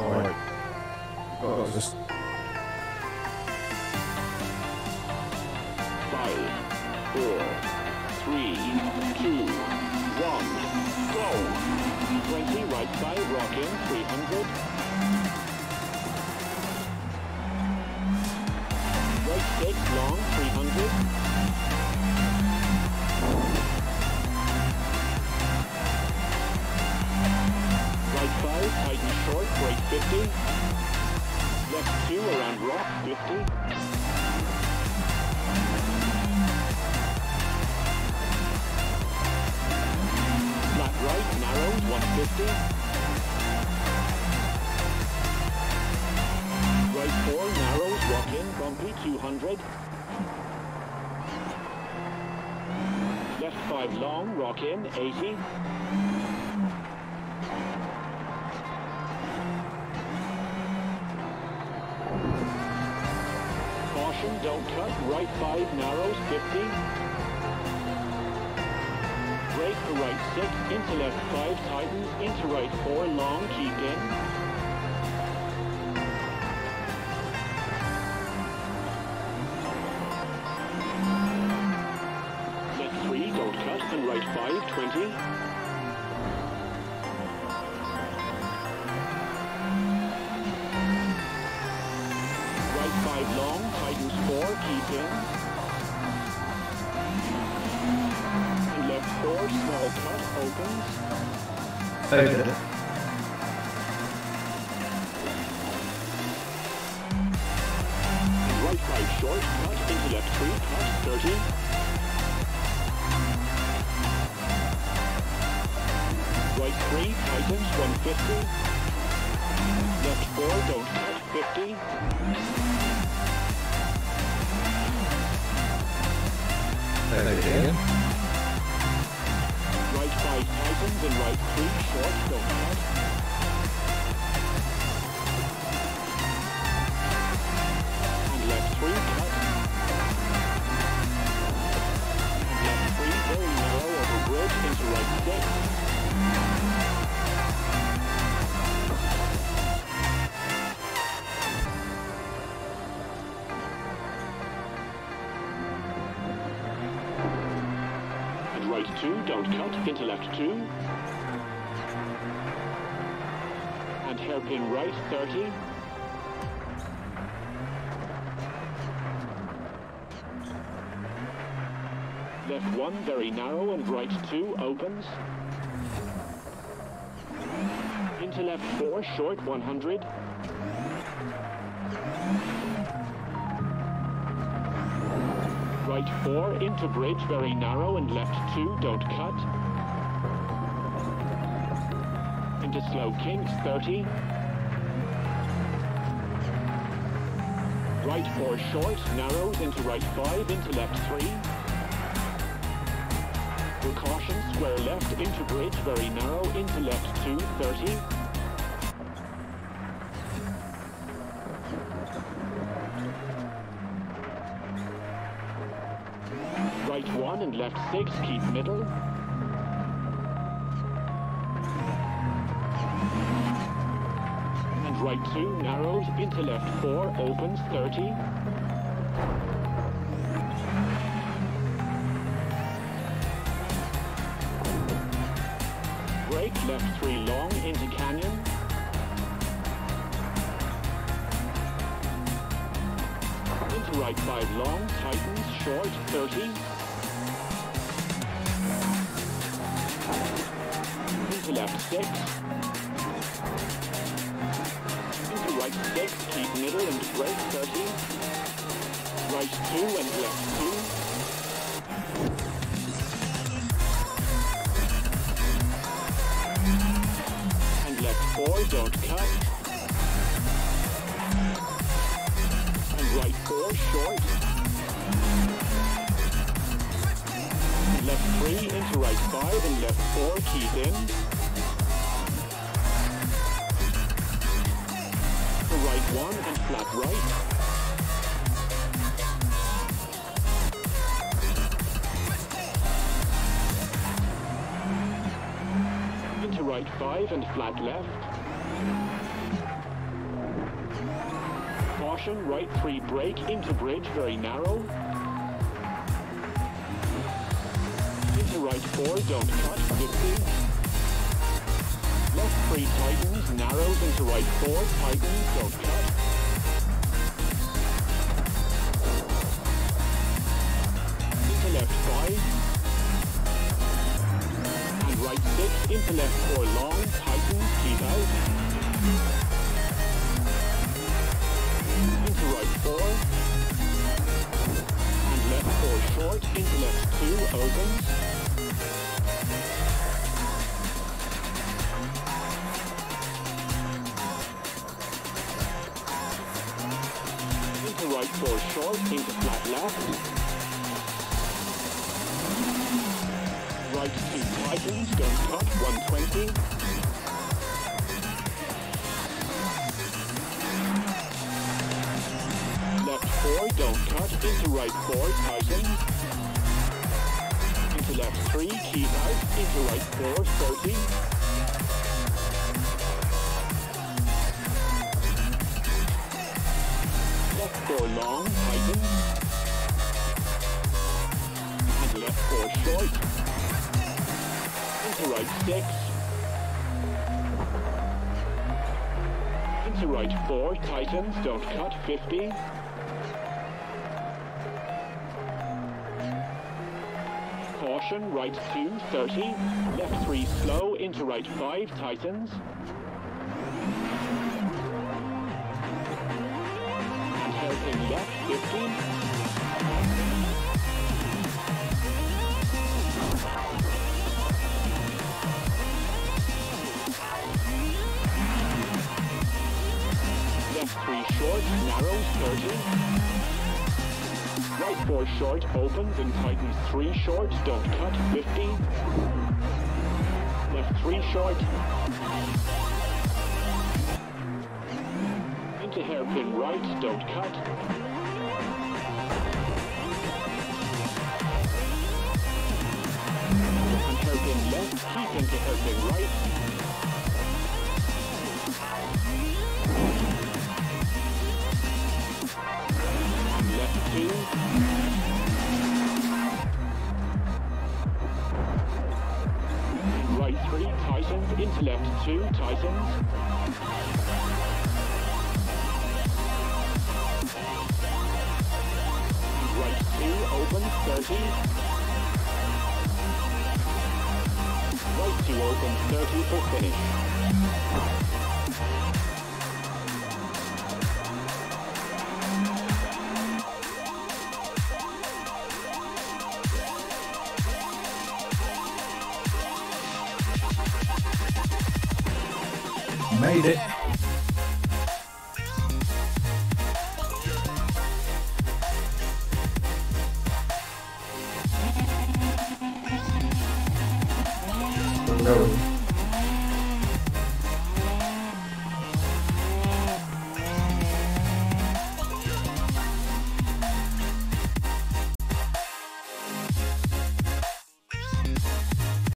Alright. Oh, just Five, four, three, two, one, go. 20 right side, rock in, 300. Rock, 50. Flat right, narrows, 150. Right four, narrows, rock in, bumpy, 200. Left five long, rock in, 80. Caution, don't cut, right five, narrows, 50. Brake to right six, into left five, tightens, into right four, long, keep in. Left three, don't cut, and right five, 20. Cut, opens. open it. Right five short, cut, into left three, cut, 30. Right three, tightens, 150. Left four, don't cut, 50. Open again. Right tightens, and right three, short, cut. 2, don't cut, into left 2. And hairpin right, 30. Left 1, very narrow, and right 2, opens. Into left 4, short, 100. Right four, into bridge, very narrow, and left two, don't cut. Into slow kinks, 30. Right four short, narrows into right five, into left three. Precaution, square left, into bridge, very narrow, into left two, 30. Right one and left six, keep middle. And right two, narrows, into left four, opens, 30. Brake, left three long, into canyon. Into right five long, tightens, short, 30. Into left six. Into right six, keep middle and brake, 30. Right two and left two. And left four, don't cut. And right four, short. Left three into right five and left four, keep in. Right one and flat right. Into right five and flat left. Caution, right three brake into bridge, very narrow. Into right four, don't cut, 50. Left three tightens, narrows into right four, tightens, don't cut. Into left five. And right six, into left four long, tightens, keep out. Into right four. And left four short, into left two, opens. Into short, into flat left. Right two tightens, don't cut, 120. Left four, don't cut, into right four, tighten. Into left three, keep out, into right four, 30. Four long, tighten. And left four short. Into right six. Into right four, tightens, don't cut, 50. Caution, right two, 30. Left three, slow, into right five, tightens. Hairpin left, 50. Left three short, narrows 30. Right four short, opens and tightens three short, don't cut, 50. Left three short. Into hairpin right, don't cut. Hairpin left, keep into hairpin right. left two. Right three, tightens, into left two, tightens. 30. Right two, open, 30 for finish. Made it. No.